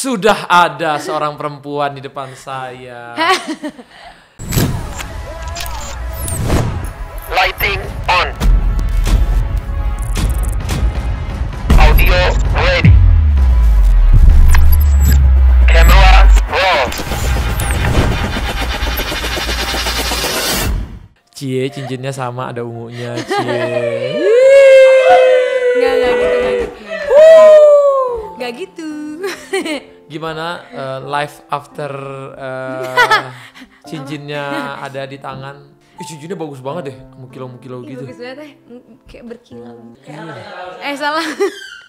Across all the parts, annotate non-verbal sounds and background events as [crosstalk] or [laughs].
Sudah ada seorang perempuan di depan saya. [laughs] Lighting on. Audio ready. Camera roll. Cie, cincinnya sama ada ungunya, [laughs] Cie. Nggak, nggak gitu, nggak gitu. Nggak gitu. [laughs] Gimana eh, life after eh, [laughs] cincinnya ada di tangan? Ih, cincinnya bagus banget deh, Ih, gitu. bagus banget. Mm, Kayak berkilau. Eh salah. [laughs]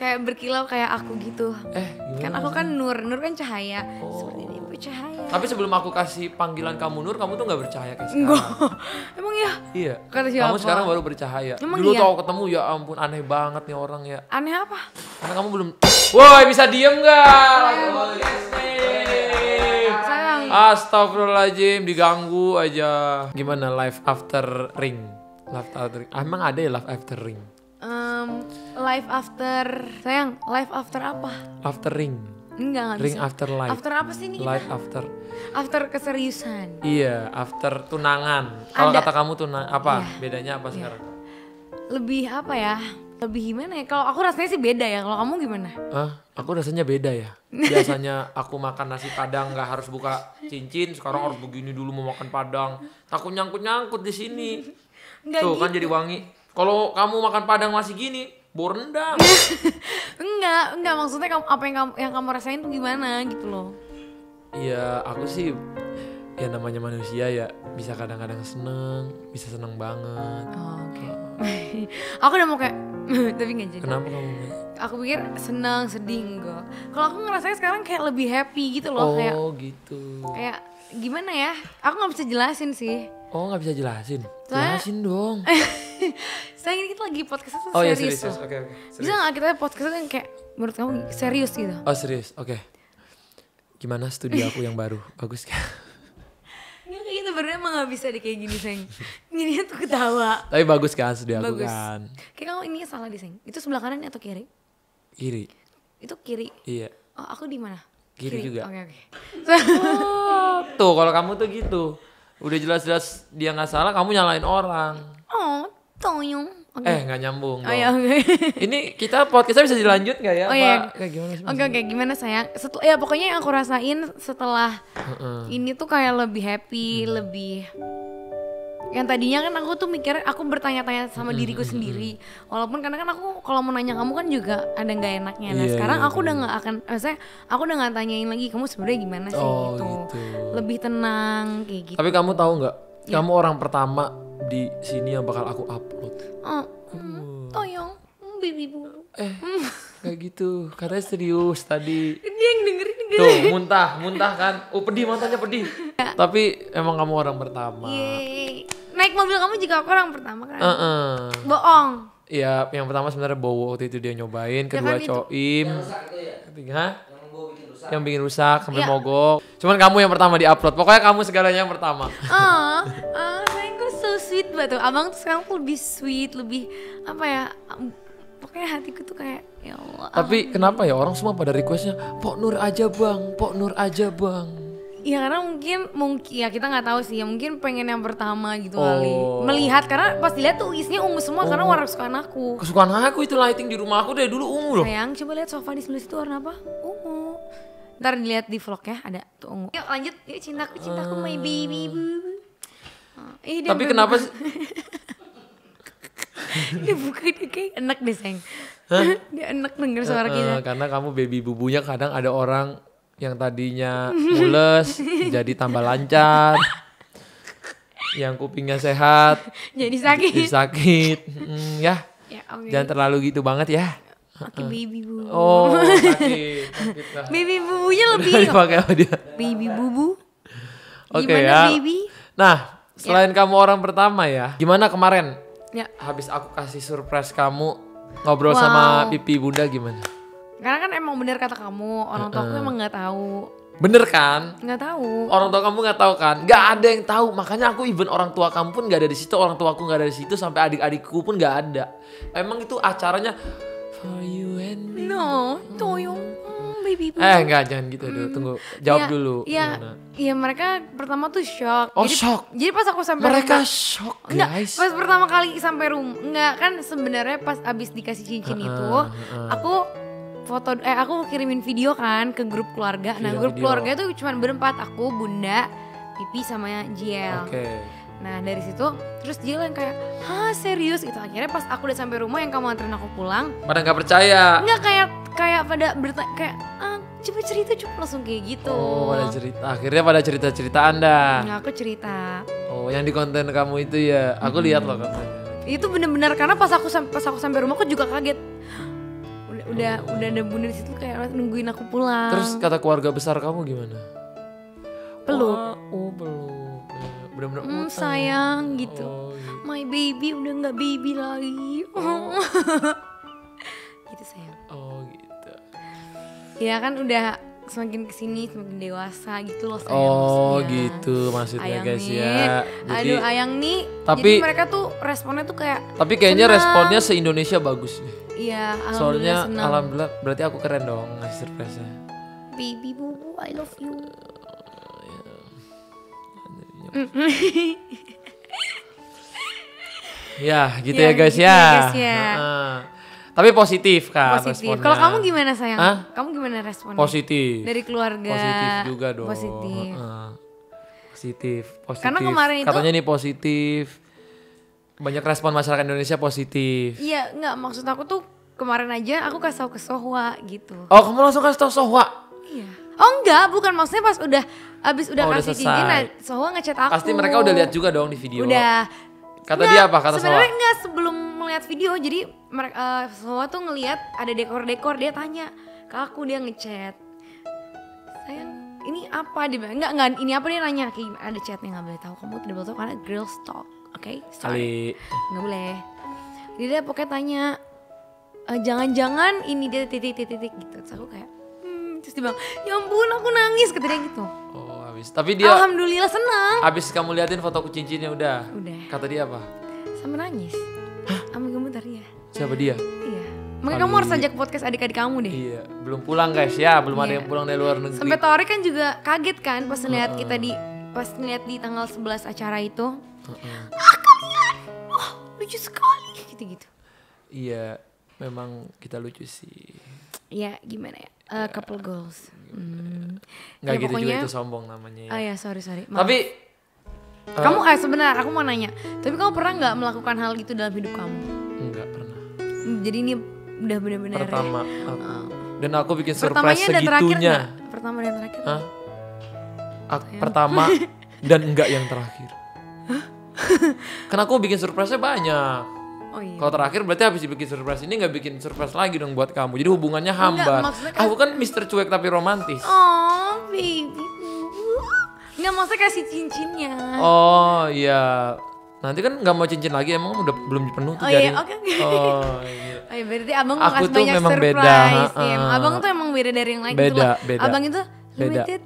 kayak berkilau kayak aku gitu. Eh, Kan gimana? aku kan nur, nur kan cahaya. Seperti ini bercahaya. Tapi sebelum aku kasih panggilan kamu Nur, kamu tuh nggak bercahaya kayak sekarang. Enggak. [laughs] Emang ya? Iya. Kata Kamu siapa? sekarang baru bercahaya. Emang Dulu iya? tau ketemu ya ampun aneh banget nih orang ya. Aneh apa? Karena kamu belum Woi, bisa diem gak? Oh, yes. Astagfirullahaladzim, diganggu aja. Gimana life after ring? Life after ring. Ah, emang ada ya life after ring? Em, life after sayang, life after apa? After ring. Enggak, Ring bisa. after life. After apa sih ini? Life after. After keseriusan. Iya, after tunangan. Kalau kata kamu tunang apa? Iya. Bedanya apa sekarang? Lebih apa ya? Lebih gimana ya? Kalau aku rasanya sih beda ya. Kalau kamu gimana? Ah, aku rasanya beda ya. Biasanya aku makan nasi padang nggak harus buka cincin, sekarang harus begini dulu mau makan padang. Takut nyangkut-nyangkut di sini. Enggak Tuh gitu. kan jadi wangi. Kalau kamu makan padang masih gini, bau rendang. [laughs] Enggak, enggak maksudnya kamu apa yang kamu yang kamu rasain tuh gimana gitu loh. Iya, aku sih ya namanya manusia ya bisa kadang-kadang seneng, bisa seneng banget. Oh, oke. [laughs] aku udah mau kayak [laughs] tapi nggak jadi. Kenapa kamu? Aku pikir senang, sedih enggak. Kalau aku ngerasanya sekarang kayak lebih happy gitu loh, kayak Oh gitu. kayak gimana ya? Aku nggak bisa jelasin sih. Oh nggak bisa jelasin? Soalnya- Jelasin dong. [laughs] Saya ini kita lagi podcast tuh Oh serius, serius, loh. oke oke. Bisa nggak kita podcast yang kayak menurut kamu serius gitu? Oh serius, oke. Gimana studi aku yang baru? [laughs] Bagus kan? Nggak kayak gitu bener emang gak bisa deh kayak gini sayang Gini tuh ketawa Tapi bagus kan studi aku Bagus kan? Kayak kamu ini salah deh sayang Itu sebelah kanan atau kiri? Kiri. Itu kiri Iya. Oh aku di mana? Kiri juga. Oke oke [laughs] Tuh kalau kamu tuh gitu. Udah jelas-jelas dia nggak salah, kamu nyalain orang. Oh toyong Oke Eh nggak nyambung. Oh dong. ya oke [laughs] Ini kita podcastnya bisa dilanjut nggak ya? Oh iya Kayak gimana sih? Oke oke gimana sayang Setel, Ya pokoknya yang aku rasain setelah Heeh. Ini tuh kayak lebih happy Lebih yang tadinya kan aku tuh mikir aku bertanya-tanya sama diriku sendiri walaupun karena kan aku kalau mau nanya kamu kan juga ada nggak enaknya nah Iya, sekarang iya, aku udah nggak akan maksudnya aku udah nggak tanyain lagi kamu sebenarnya gimana sih Oh, gitu. gitu. lebih tenang kayak gitu Tapi kamu tahu nggak? Ya. Kamu orang pertama di sini yang bakal aku upload. oh, hmm, toyong hmm, baby bu Eh, [laughs] kayak gitu. Katanya serius tadi. dia yang dengerin gitu Tuh, muntah, muntah kan. Oh, pedih matanya pedih. [laughs] Tapi emang kamu orang pertama. Yeay. Naik mobil kamu juga aku orang pertama kan Heeh. bohong Iya, yang pertama sebenarnya Bowo waktu itu dia nyobain, kedua kan itu. Coim, ketiga yang bikin rusak sampai Ya. mogok. Cuman kamu yang pertama di upload. Pokoknya kamu segalanya yang pertama. ah ah sayang kok so sweet banget tuh abang tuh sekarang tuh lebih sweet lebih apa ya pokoknya hatiku tuh kayak ya Allah Tapi kenapa ya orang semua pada requestnya Pok Nur aja bang, Pok Nur aja bang. Ya karena mungkin mungkin ya kita nggak tahu sih ya mungkin pengen yang pertama gitu Oh. kali melihat karena pas dilihat tuh isinya ungu semua karena warna kesukaan aku. Kesukaan aku itu lighting di rumah aku dari dulu ungu loh. sayang coba lihat sofa di sebelah situ warna apa? Ungu. Ntar dilihat di vlog ya ada tuh ungu. Yuk lanjut. Yuk cintaku cintaku my baby. Boo Ah, ih, dia Tapi kenapa sih? [laughs] dia buka dia kayak enak deh sayang. [laughs] Dia enak denger suara Eh, kita. karena kamu baby bubunya kadang ada orang yang tadinya mules [laughs] jadi tambah lancar. yang kupingnya sehat jadi sakit jadi sakit. Hmm, ya, ya oke jangan terlalu gitu banget ya. oke baby boo Oh, [laughs] sakit, sakit lah. baby bubunya lebih [laughs] sama dia. baby bubu Oke Gimana, ya. baby? Nah, selain kamu orang pertama ya, gimana kemarin ya habis aku kasih surprise kamu ngobrol Wow. sama pipi bunda gimana? Karena kan emang bener kata kamu, orang tua aku emang nggak tahu, Bener kan? nggak tahu. Orang tua kamu nggak tahu kan? Nggak ada yang tahu. Makanya aku even orang tua kamu pun nggak ada di situ, orang tua aku nggak ada di situ, sampai adik-adikku pun nggak ada. Emang itu acaranya for you and me. No, toyong. Hmm, baby boo. Eh enggak jangan gitu dulu. Tunggu. Jawab Iya, dulu. Iya, iya mereka pertama tuh shock. Oh, jadi, shock. Jadi pas aku sampai Mereka rumah, shock Enggak, guys. pas pertama kali sampai rumah, enggak kan sebenarnya pas abis dikasih cincin itu, aku foto, eh aku kirimin video kan ke grup keluarga. Nah Video- grup video. keluarga itu cuma berempat, aku, bunda, pipi sama Jiel. Oke. Nah dari situ terus Jiel yang kayak, hah serius gitu. Akhirnya pas aku udah sampai rumah yang kamu anterin aku pulang, Pada nggak percaya. enggak kayak kayak pada bertanya kayak, ah, coba cerita coba langsung kayak gitu. Oh, pada cerita. Akhirnya pada cerita-cerita Anda. Nah aku cerita. Oh, yang di konten kamu itu ya. Aku lihat loh kontennya. itu bener-bener karena pas aku pas aku sampai rumah aku juga kaget udah udah udah ada bunda di situ kayak nungguin aku pulang Terus kata keluarga besar kamu gimana? peluk Wah, oh, peluk. Bener-bener. hmm, oh, sayang gitu Oh, gitu. my baby udah nggak baby lagi [laughs] gitu sayang Oh, gitu. ya kan udah semakin ke sini semakin dewasa gitu loh sayang Oh, maksudnya. gitu maksudnya ayang guys nih ya. Jadi aduh ayang nih Tapi- jadi mereka tuh responnya tuh kayak tapi kayaknya senang. responnya se-Indonesia bagus nih. iya alhamdulillah Soalnya senang alhamdulillah berarti aku keren dong ngasih surprise-nya. baby boo boo I love you Ya, gitu Ya, ya guys gitu ya. ya, guys, ya. Heeh. Tapi positif kan positif. Kalau kamu gimana sayang? Hah? Kamu gimana responnya? Positif. Dari keluarga. Positif juga dong. Positif. Positif, positif. Karena kemarin itu- katanya nih positif. Banyak respon masyarakat Indonesia positif. Iya, enggak maksud aku tuh kemarin aja aku kasih tau ke Sohwa gitu. Oh, kamu langsung kasih tau Sohwa. Iya. Oh enggak, bukan maksudnya pas udah abis udah Oh, kasih cincin, nah, Sohwa ngechat aku. Pasti mereka udah lihat juga dong di video. Udah. Kata Enggak, dia apa? Kata Sebenarnya Sohwa? enggak sebelum melihat video, jadi mereka uh, Sohwa tuh ngelihat ada dekor-dekor, dia tanya ke aku dia ngechat. Sayang, ini apa? Dia bilang, enggak enggak ini apa? Dia nanya kayak ada chatnya nggak boleh tahu kamu tidak boleh tahu karena girls talk oke sorry. Kali. nggak boleh. Jadi dia pokoknya tanya "Eh, jangan-jangan ini dia titik titik titik gitu. Terus aku kayak hmm, terus dia bilang ya ampun aku nangis kata dia gitu. Oh, habis. Tapi dia alhamdulillah senang. habis kamu liatin foto cincinnya udah. udah. Kata dia apa? sampai nangis sama gemetar ya Siapa dia? iya makanya kamu harus ajak podcast adik-adik kamu deh Iya, belum pulang guys ya, belum ada Iya. yang pulang dari luar negeri. sampai Tori kan juga kaget kan pas ngeliat kita di pas ngeliat di tanggal 11 acara itu ah kalian oh lucu sekali gitu gitu Iya, memang kita lucu sih. ya gimana ya Eh, couple goals hmm. Nggak Ya, gitu juga pokoknya- itu sombong namanya ya. Oh ya sorry sorry. Maaf. Tapi kamu eh sebenarnya aku mau nanya. Tapi kamu pernah nggak melakukan hal gitu dalam hidup kamu? enggak pernah. Hmm, Jadi ini udah bener-bener. ya. Pertama aku. Dan aku bikin surprise Pertamanya dan terakhir segitunya. Pertama dan terakhir. Hah? Ak- pertama [laughs] dan enggak yang terakhir. Karena aku bikin surprise-nya banyak. Oh iya. Kalau terakhir berarti habis dibikin surprise ini nggak bikin surprise lagi dong buat kamu. Jadi hubungannya hambar. maksudnya kan- Aku kan Mr. Cuek tapi romantis. Oh baby. Nggak maksudnya kasih cincinnya. Oh iya. Nanti kan nggak mau cincin lagi emang udah belum penuh tuh Oh iya, jarinya. oke, oke. Oh iya. Oh [laughs] iya, berarti abang mau Aku kasih tuh banyak memang surprise. beda, ya. ha-ha. Abang tuh emang beda dari yang lain gitu Beda, loh. beda. Abang itu Beda. limited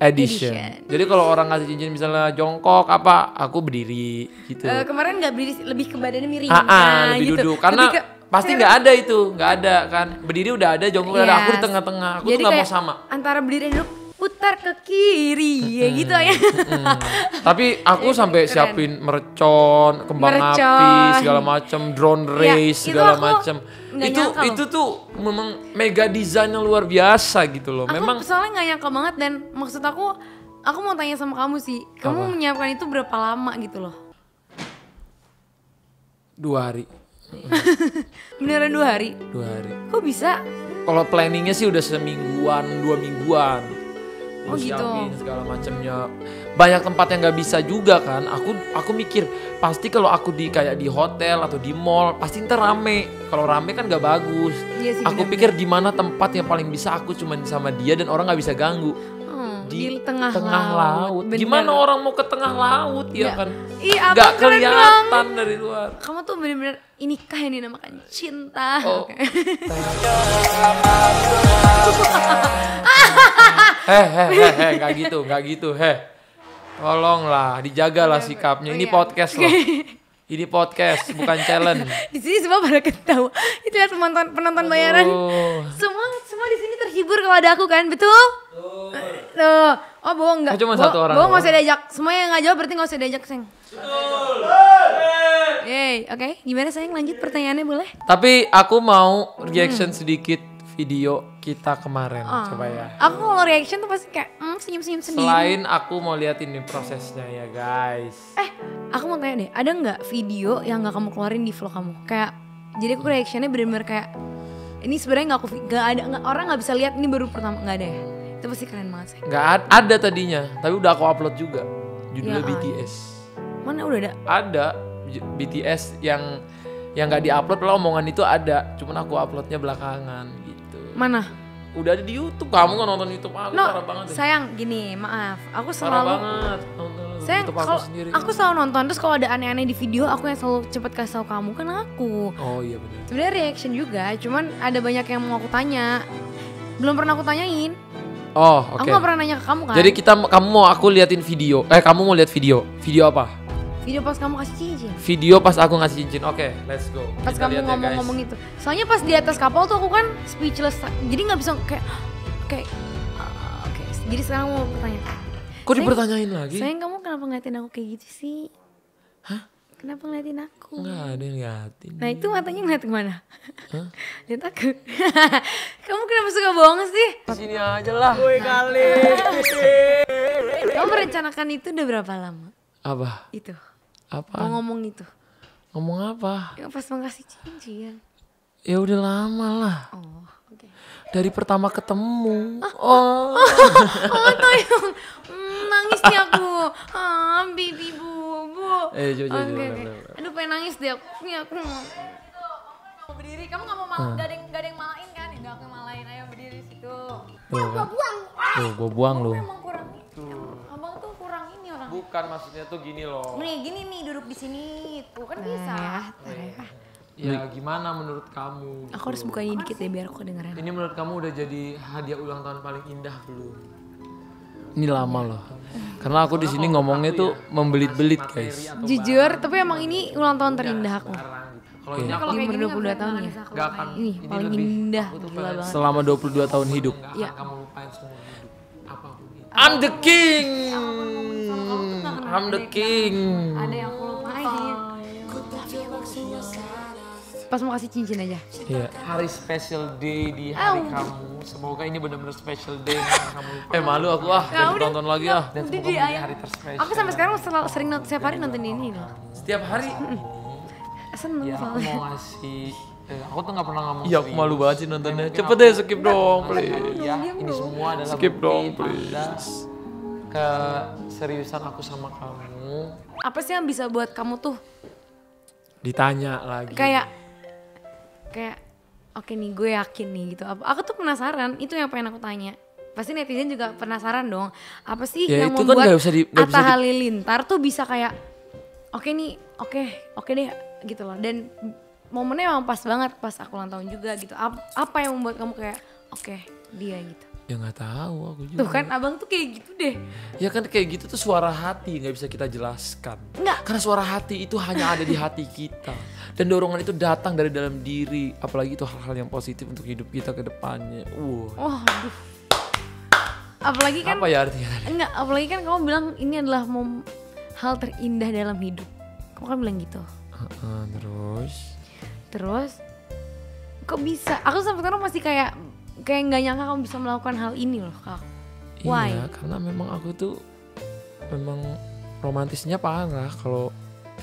Edition. edition. Jadi kalau orang ngasih cincin misalnya jongkok apa, aku berdiri gitu. Eh, kemarin nggak berdiri lebih ke badannya miring Ah, ah, nah, lebih gitu. duduk karena Lebih ke- pasti nggak ada itu, nggak ada kan. Berdiri udah ada, jongkok udah ada, aku di Yes. tengah-tengah. Aku Jadi tuh nggak mau sama. Antara berdiri dan duduk putar ke kiri ya gitu ya. Hmm. Tapi aku sampai keren. siapin mercon, kembang api, Mercon. segala macam, drone Ya, race, itu segala macam. Itu nyangka loh. itu tuh memang mega desain yang luar biasa gitu loh. Aku Memang soalnya nggak nyangka banget dan maksud aku aku mau tanya sama kamu sih, kamu Apa? menyiapkan itu berapa lama gitu loh? dua hari, [laughs] Beneran dua hari? dua hari. Kok bisa? Kalau planningnya sih udah semingguan, dua mingguan. Oh, gitu. siapin segala macamnya. Banyak tempat yang nggak bisa juga kan. Aku aku mikir pasti kalau aku di kayak di hotel atau di mall pasti ntar rame. Kalau rame kan nggak bagus. Iya sih, aku benar-benar. pikir di mana tempat yang paling bisa aku cuman sama dia dan orang nggak bisa ganggu. Hmm, Di, tengah, laut. Bener. Gimana orang mau ke tengah laut ya Nggak. kan? Abang Nggak kelihatan dari luar. Kamu tuh bener-bener inikah yang dinamakan cinta. Oh. Oke. Heh, [laughs] heh, heh, heh, nggak gitu, nggak gitu, heh. Tolonglah, dijagalah sikapnya. Oh Ini iya. podcast loh. Ini podcast bukan challenge. [laughs] Di sini semua pada ketawa. Itu ya penonton penonton bayaran. Semua semua di sini terhibur kalau ada aku kan, betul? Tuh. Oh, bohong enggak? Oh, cuma satu orang Bohong nggak usah diajak. Semua yang nggak jawab berarti nggak usah diajak, Seng. Yeay, oke. Gimana sayang lanjut pertanyaannya boleh? Tapi aku mau reaction sedikit video kita kemarin. Coba ya. Aku kalau reaction tuh pasti kayak mm, senyum-senyum sendiri. Selain aku mau lihat ini prosesnya ya guys. Eh, aku mau tanya deh, ada nggak video yang nggak kamu keluarin di vlog kamu? Kayak, jadi aku reactionnya bener-bener kayak ini sebenarnya nggak aku nggak ada nggak- orang nggak bisa lihat ini baru pertama nggak ada ya. Itu pasti keren banget sih. Nggak ad- ada tadinya, tapi udah aku upload juga. Judulnya Ya, BTS. Mana udah ada? Ada BTS yang yang nggak diupload lah omongan itu ada, cuman aku uploadnya belakangan gitu. Mana? Udah ada di YouTube. Kamu nggak nonton YouTube aku No, parah banget deh. sayang gini, maaf. Aku Parah selalu banget nonton sayang YouTube aku kalau sendiri. aku selalu nonton terus kalau ada aneh-aneh di video aku yang selalu cepet kasih tahu kamu kan aku. Oh iya benar. Sebenarnya reaction juga, cuman ada banyak yang mau aku tanya. Belum pernah aku tanyain. Oh, oke. Aku gak pernah nanya ke kamu kan. Jadi kita kamu mau aku liatin video. Eh, kamu mau lihat video. Video apa? Video pas kamu kasih cincin. Video pas aku ngasih cincin. Oke, let's go. pas Kita kamu ya, ngomong-ngomong guys. itu soalnya pas di atas kapal tuh aku kan speechless jadi nggak bisa kayak kayak ah, oke jadi sekarang mau bertanya Kok Sayang- dipertanyain lagi? sayang kamu kenapa ngeliatin aku kayak gitu sih Hah? kenapa ngeliatin aku Enggak ada yang liatin. nah itu matanya ngeliat ke mana [laughs] lihat aku [laughs] kamu kenapa suka bohong sih Di sini aja lah. kamu merencanakan itu udah berapa lama Apa? itu Apa? mau ngomong itu Ngomong apa? yang pas mau kasih cincin Ya udah lama lah. oh oke Dari pertama ketemu. Oh. oh Toyong Hmm, nangis nih aku ah bibi bubu Eh, coba, coba, coba. aduh pengen nangis deh aku nih aku mau mau berdiri kamu nggak mau mal Hmm. gak ada yang gak ada yang malain kan udah aku yang malain ayo berdiri di situ Tuh, kan. Tuh, gua buang lu. emang kurang abang tuh kurang ini orang Bukan maksudnya tuh gini loh. nih gini nih duduk di sini tuh kan bisa Ya gimana menurut kamu? aku harus buka ini dikit deh biar aku kedengeran Ini menurut kamu udah jadi hadiah ulang tahun paling indah belum? Ini lama loh. Karena aku di sini ngomongnya tuh membelit-belit guys. jujur tapi emang ini ulang tahun terindah aku Kalau ini aku di umur 22 tahun ya gak akan ini paling lebih- indah gila banget selama 22 tahun hidup. ya Kamu lupain semua hidup. Apa pun itu. I'm the king. I'm the king. ada yang aku lupain pas mau kasih cincin aja Iya. Hari special day di hari kamu. Semoga ini benar-benar special day yang kamu. [laughs] Eh malu aku ah, jangan udah, nonton lagi ah. Dan semoga menjadi hari terspesial. aku sampai sekarang selalu sering nonton setiap hari nonton ini loh Setiap hari. seneng Ya aku mau ngasih. Eh, aku tuh nggak pernah ngomong. Iya, aku malu banget sih nontonnya. Cepet deh skip dong, please. Ya, ini semua adalah Skip dong, please. Keseriusan aku sama kamu. apa sih yang bisa buat kamu tuh Ditanya lagi. kayak kayak oke nih gue yakin nih gitu. Aku tuh penasaran itu yang pengen aku tanya. Pasti netizen juga penasaran dong. Apa sih Ya, yang itu kan membuat nggak bisa di- nggak bisa Atta di- Halilintar tuh bisa kayak oke nih oke oke deh gitu loh. Dan momennya emang pas banget pas aku ulang tahun juga gitu. Ap- apa yang membuat kamu kayak oke dia gitu Ya nggak tahu aku juga. tuh kan abang tuh kayak gitu deh Ya kan kayak gitu tuh suara hati nggak bisa kita jelaskan. Nggak. Karena suara hati itu hanya ada di hati kita. Dan dorongan itu datang dari dalam diri. Apalagi itu hal-hal yang positif untuk hidup kita ke depannya. Uh. oh aduh apalagi kan Apa ya artinya? Enggak, apalagi kan kamu bilang ini adalah mom hal terindah dalam hidup. Kamu kan bilang gitu. Heeh, terus Terus kok bisa? Aku sampai sekarang masih kayak kayak nggak nyangka kamu bisa melakukan hal ini loh, Kak. Why? Iya, karena memang aku tuh memang romantisnya parah kalau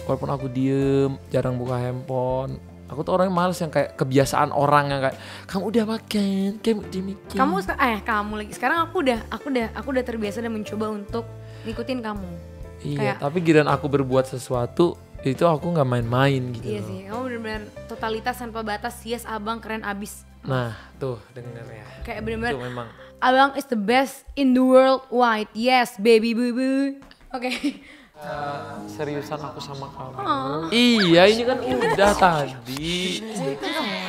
walaupun aku diem, jarang buka handphone. Aku tuh orang yang males yang kayak kebiasaan orang yang kayak kamu udah makan, kamu udah. Kamu eh kamu lagi. Sekarang aku udah aku udah aku udah terbiasa dan mencoba untuk ngikutin kamu. Iya, kayak- tapi giliran aku berbuat sesuatu itu aku nggak main-main gitu. Iya loh. sih, kamu benar-benar totalitas tanpa batas. Yes, abang keren abis. Nah, tuh denger ya. Kayak Itu benar-benar memang abang is the best in the world wide. Yes, baby boo boo. Oke. eh, seriusan aku sama kamu. Oh. Iya, ini kan udah tadi.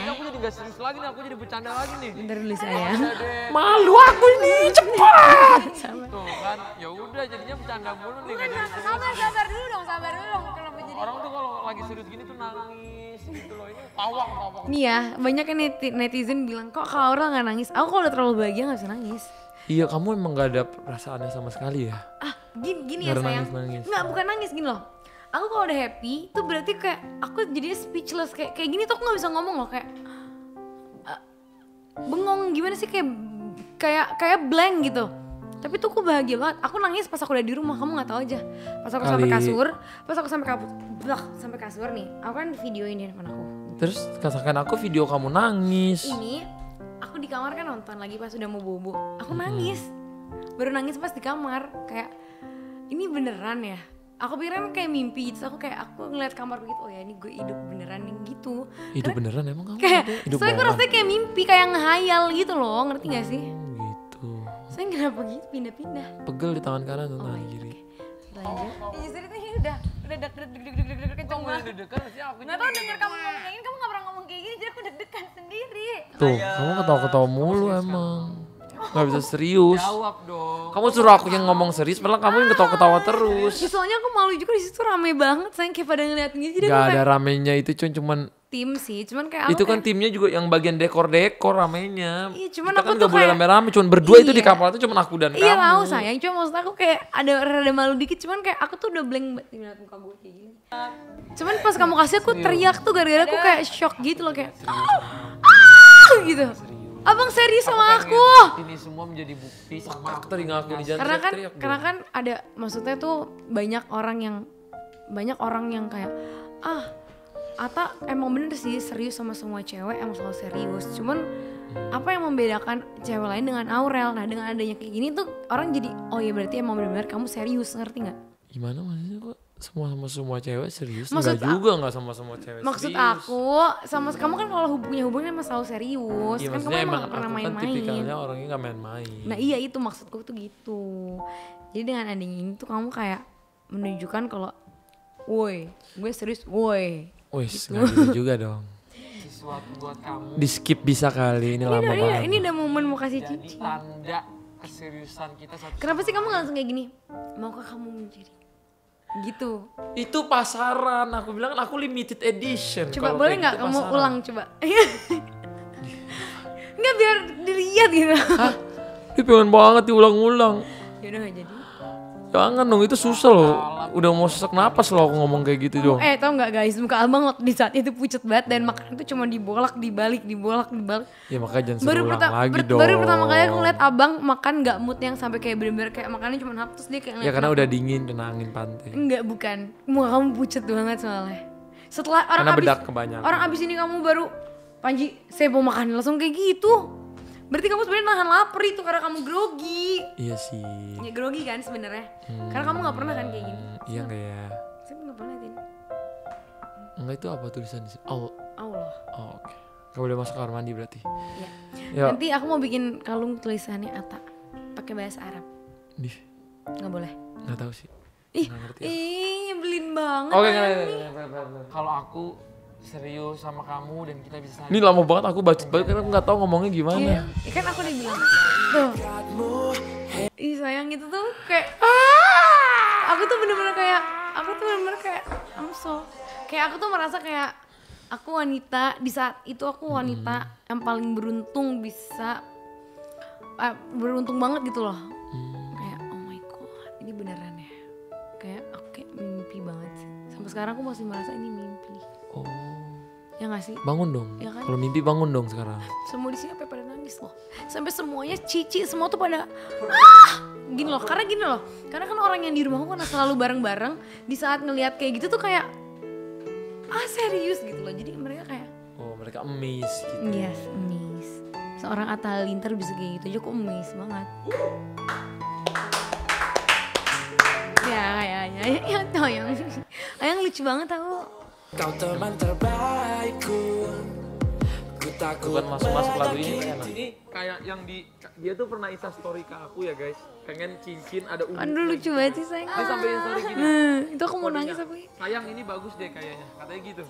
Aku jadi gak serius lagi nih, aku jadi bercanda lagi nih. Bentar dulu sayang. Malu aku ini, cepat. Tuh kan, ya udah jadinya bercanda mulu nih. sabar sabar dulu dong sabar dulu dong lagi serius gini tuh nangis gitu loh ini pawang pawang Nih ya, banyak neti- netizen bilang kok Aurel nggak nangis. Aku kalau udah terlalu bahagia nggak bisa nangis. iya kamu emang gak ada perasaannya sama sekali ya Ah, gini, gini ya Nggak ada sayang. nangis-nangis. Nggak, bukan nangis gini loh. Aku kalau udah happy, itu berarti kayak aku jadi speechless kayak kayak gini tuh aku nggak bisa ngomong loh kayak ah, bengong gimana sih kayak kayak kayak blank gitu. Tapi tuh aku bahagia banget. Aku nangis pas aku udah di rumah, kamu nggak tahu aja. Pas aku sampai kasur, pas aku sampai kasur, sampai kasur nih. Aku kan videoin di handphone aku. terus katakan aku video kamu nangis. Ini aku di kamar kan nonton lagi pas udah mau bobo. Aku nangis. Baru nangis pas di kamar. Kayak ini beneran ya? Aku pikir kan kayak mimpi gitu. Aku kayak aku ngeliat kamar begitu oh ya ini gue hidup beneran nih gitu. Hidup beneran emang kamu kayak hidup? Soalnya bohongan? rasanya kayak mimpi kayak ngehayal gitu loh. Ngerti gak sih saya kenapa gitu? Pindah-pindah. Pegel di tangan kanan atau Oh tangan my kiri lanjut Ya justru itu ini udah udah deg deg deg deg deg deg deg kenceng banget. Nggak tahu denger kamu ngomong kayak gini, kamu nggak pernah ngomong kayak gini, jadi aku deg-degan sendiri. tuh kamu ketawa-ketawa mulu emang Gak bisa serius Jawab dong. kamu suruh aku yang ngomong serius padahal kamu yang ketawa-ketawa terus Ya, soalnya aku malu juga di situ rame banget sayang kayak pada ngeliatin gitu jadi Gak ada kayak ramenya itu cuman cuman tim sih cuman kayak itu kan kayak- timnya juga yang bagian dekor-dekor ramenya. Iya, cuman Kita aku kan tuh gak boleh rame-rame, cuman berdua itu di Iya. kapal itu cuman aku dan Iya kamu. tahu sayang, cuma maksud aku kayak ada rada malu dikit cuman kayak aku tuh udah blank ngeliat muka gue kayak gini. Cuman pas kamu kasih aku teriak tuh gara-gara aku kayak shock gitu loh kayak ah gitu. Abang serius sama aku. Ini semua menjadi bukti sama aku telinga aku di jalan Karena kan karena kan ada maksudnya tuh banyak orang yang banyak orang yang kayak ah Ata emang bener sih serius sama semua cewek emang selalu serius. Cuman apa yang membedakan cewek lain dengan Aurel? Nah dengan adanya kayak gini tuh orang jadi oh ya berarti emang bener-bener kamu serius ngerti nggak? Gimana maksudnya kok semua sama semua cewek serius? Maksud Enggak juga enggak sama semua cewek maksud serius. aku sama kamu kan kalau hub- punya hubungan emang selalu serius Iya kan kamu emang gak pernah kan main-main tipikalnya orangnya gak main-main. Nah iya itu maksudku tuh gitu. Jadi dengan adanya ini tuh kamu kayak menunjukkan kalau, woi, gue serius, woi. Wis, gitu. nggak gitu juga [laughs] dong. Sesuatu buat kamu Di skip bisa kali, ini, Ini lama udah, ini, banget. ini udah momen mau kasih cincin. tanda keseriusan kita satu Kenapa sih kamu gak langsung kayak gini? Maukah kamu menjadi? Gitu. Itu pasaran, aku bilang aku limited edition. Coba boleh nggak gitu kamu pasaran. ulang coba? [laughs] Nggak biar dilihat gitu. Hah? Dia pengen banget diulang-ulang. Yaudah jadi. Jangan dong, itu susah loh. Udah mau sesak napas loh aku ngomong kayak gitu dong. Eh tau nggak guys, muka abang di saat itu pucet banget dan makanan itu cuma dibolak dibalik dibolak dibalik. Ya makanya jangan baru pertama lagi ber- dong. baru pertama kali aku ngeliat abang makan nggak mood yang sampai kayak bener-bener kayak makannya cuma hap terus dia kayak Ya karena udah dingin, kena angin pantai. enggak bukan muka kamu pucet banget soalnya setelah orang Karena abis kebanyakan. orang abis ini kamu baru Panji saya mau makan langsung kayak gitu berarti kamu sebenarnya nahan lapar itu karena kamu grogi. Iya sih. ya grogi kan sebenarnya. Karena kamu nggak pernah kan kayak gini. Hmm, iya enggak ya? saya nggak pernah liatin Enggak itu apa tulisan di sini? Oh, Allah. Oh oke. Gak boleh masuk kamar mandi berarti. ya Ya, nanti aku mau bikin kalung tulisannya Ata pakai bahasa Arab. Di. Nggak boleh. Nggak tahu sih. ih Nggak ih nyebelin banget Oke, nggak, nggak, nggak, nggak, nggak, nggak. kalau aku serius sama kamu dan kita bisa saling Ini lama banget aku baca banget karena aku nggak tahu ngomongnya gimana. Iya, ya kan aku udah bilang tuh. Ih sayang itu tuh kayak ah, aku tuh bener-bener kayak aku tuh bener-bener kayak I'm so kayak aku tuh merasa kayak aku wanita di saat itu aku wanita yang paling beruntung bisa eh, beruntung banget gitu loh. Kayak oh my god ini beneran ya? Kayak aku kayak mimpi banget sih. Sampai sekarang aku masih merasa ini ya gak sih? Bangun dong. Ya kan? Kalau mimpi bangun dong sekarang. semua di sini sampai pada nangis loh. Sampai semuanya cici semua tuh pada ah! Gini loh karena gini loh. Karena kan orang yang di rumahku kan selalu bareng-bareng. Di saat ngelihat kayak gitu tuh kayak ah serius? Gitu loh. Jadi mereka kayak Oh, mereka emis gitu. yes miss seorang Atta Halilintar bisa kayak gitu aja kok miss banget. Ya kayaknya yang tau yang yang lucu banget aku Kau teman terbaikku. Ku takut Bukan masuk-masuk lagu ini enak. ini kayak yang di dia tuh pernah insta story ke aku ya guys. Pengen cincin ada ungu aduh lucu banget sih sayang. Dia sampai story gini. Nah itu aku mau nangis apa ya? sayang ini bagus deh kayaknya. Katanya gitu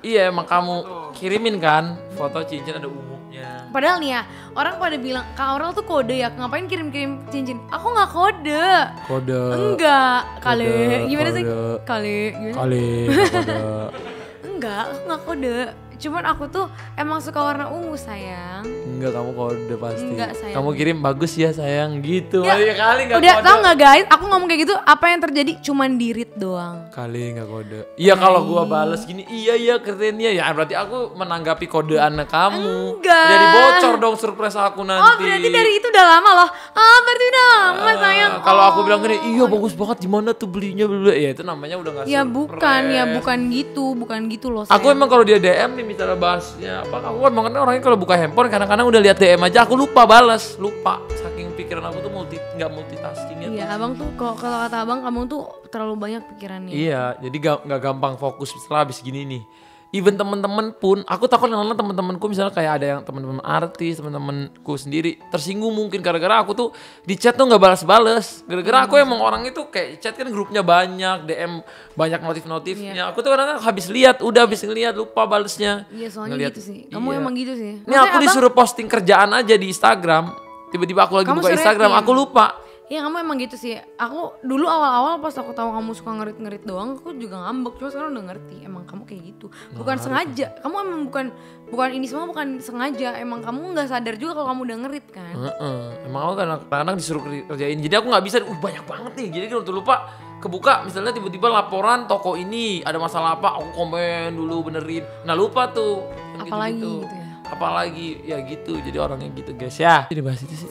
Iya emang kamu kirimin kan foto cincin ada ungunya. Padahal nih ya, orang pada bilang Kak Aurel tuh kode ya, ngapain kirim-kirim cincin? Aku nggak kode. Kode. Enggak, kali. kode, Gimana sih? kode. Kali. Gimana? Kali kode. [laughs] Enggak, aku nggak kode. Cuman aku tuh emang suka warna ungu sayang. Enggak kamu kode pasti. Enggak, sayang. Kamu kirim bagus ya sayang gitu. Ya, Ya, kali nggak Udah kode. tau nggak guys? Aku ngomong kayak gitu, apa yang terjadi? Cuman dirit doang. Kali nggak kode. Iya kalau gua bales gini, iya iya kerennya ya berarti aku menanggapi kode anak kamu. Enggak. Jadi bocor dong surprise aku nanti. Oh berarti dari itu udah lama loh. Ah berarti udah lama sayang. Eh, Kalau Oh. aku bilang gini, iya bagus banget di mana tuh belinya bla bla." ya itu namanya udah nggak Ya surprise. bukan, ya bukan gitu, bukan gitu loh. Aku sayang. emang kalau dia DM nih misalnya bahasnya apa aku emang kan orangnya kalau buka handphone kadang-kadang udah lihat DM aja aku lupa balas lupa saking pikiran aku tuh multi nggak multitaskingnya Iya tuh. abang tuh kalau kalau kata abang kamu tuh terlalu banyak pikirannya. iya jadi ga- nggak gampang fokus setelah habis gini nih even temen-temen pun aku takut kadang-kadang temen-temenku misalnya kayak ada yang temen-temen artis temen-temenku sendiri tersinggung mungkin gara-gara aku tuh di chat tuh nggak balas-balas gara-gara aku emang orang itu kayak chat kan grupnya banyak DM banyak notif-notifnya aku tuh kadang-kadang habis lihat udah habis ngeliat lupa balesnya Iya soalnya Ngeliat- gitu sih. Kamu iya. emang gitu sih. Ini aku abang- disuruh posting kerjaan aja di Instagram. Tiba-tiba aku lagi Kamu buka. Instagram, aku lupa. Iya kamu emang gitu sih. Aku dulu awal-awal pas aku tahu kamu suka ngerit-ngerit doang, aku juga ngambek. Cuma sekarang udah ngerti. Emang kamu kayak gitu. Bukan sengaja. Kamu emang bukan bukan ini semua bukan sengaja. Emang kamu nggak sadar juga kalau kamu udah ngerit kan. Heeh. Emang aku kan kadang-kadang disuruh ker- kerjain. Jadi aku nggak bisa, uh banyak banget nih. Jadi kalau lupa kebuka misalnya tiba-tiba laporan toko ini ada masalah apa, aku komen dulu benerin. Nah lupa tuh. Apalagi gitu-gitu. gitu ya. Apalagi ya gitu. Jadi orangnya gitu guys ya. Jadi bahas itu sih.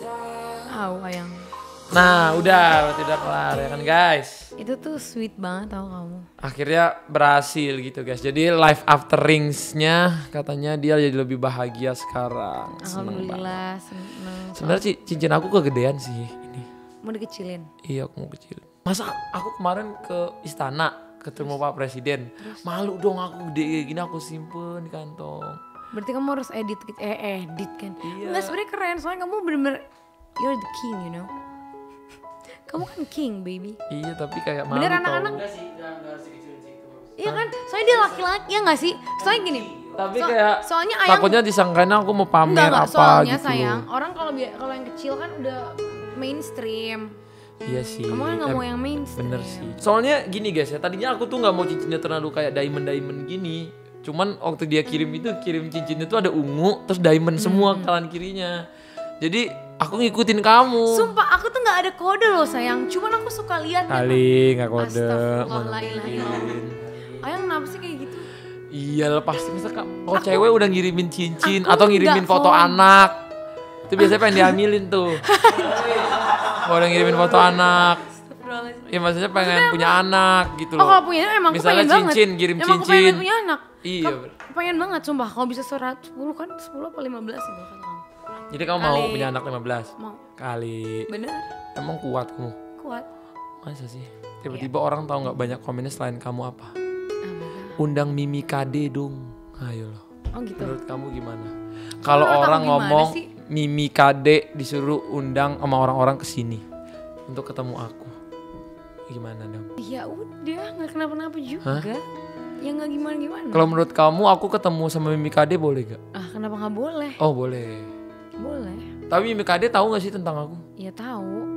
Aw ayang. Nah udah, berarti udah kelar ya kan guys. Itu tuh sweet banget tau kamu. akhirnya berhasil gitu guys. Jadi life after ringsnya katanya dia jadi lebih bahagia sekarang. Alhamdulillah seneng. Sebenarnya sih cincin aku kegedean sih ini. Mau dikecilin. Iya aku mau kecil. Masa aku kemarin ke istana ketemu Pak Presiden. Malu dong aku gede gini aku simpen di kantong. Berarti kamu harus edit. Eh edit kan. Iya. Enggak sebenarnya keren soalnya kamu bener-bener you're the king you know. Kamu kan king baby. Iya tapi kayak malu Bener anak-anak. Iya kan? Soalnya dia laki-laki ya nggak sih? Soalnya gini. Tapi so- kayak soalnya ayang takutnya disangkain aku mau pamer enggak, enggak, apa soalnya gitu. sayang orang kalau kalau yang kecil kan udah mainstream. Iya sih. Kamu kan nggak Em- mau yang mainstream. Bener sih. Soalnya gini guys ya, tadinya aku tuh nggak mau cincinnya terlalu kayak diamond-diamond gini. Cuman waktu dia kirim itu kirim cincinnya tuh ada ungu, terus diamond semua Hmm. kanan kirinya. Jadi aku ngikutin kamu. Sumpah aku tuh nggak ada kode loh sayang. Cuman aku suka lihat. Kali nggak kode. Astagfirullah, mana la ilaha mungkin. illallah. Ayang kenapa sih kayak gitu? Iya lah pasti masa kak, kalau cewek udah ngirimin cincin aku atau ngirimin foto follow. anak. Itu biasanya pengen dihamilin tuh. [laughs] Kalau udah ngirimin foto anak. Astagfirullahaladzim. Ya maksudnya pengen punya anak gitu Oh loh. kalau punya emang aku Misalnya pengen banget. cincin, kirim emang aku cincin. pengen punya anak. Iya, bener. pengen banget sumpah. Kalau bisa 110 kan 10 apa 15 gitu kamu. Jadi kamu mau Kali. punya anak 15? Mau. Kali. Bener. Emang kuat kamu? Kuat. Masa sih? Tiba-tiba orang tahu nggak banyak komennya selain kamu apa? God. Undang Mimi KD dong. Ayo loh. Oh gitu. Menurut kamu gimana? Kalau orang ngomong sih? Mimi KD disuruh undang sama orang-orang ke sini untuk ketemu aku. Gimana dong? Ya udah nggak kenapa-napa juga. Ya nggak gimana-gimana. Kalau menurut kamu aku ketemu sama Mimi KD boleh gak? Ah kenapa nggak boleh? Oh boleh. Boleh. Tapi Mimi tahu gak sih tentang aku? Ya tahu.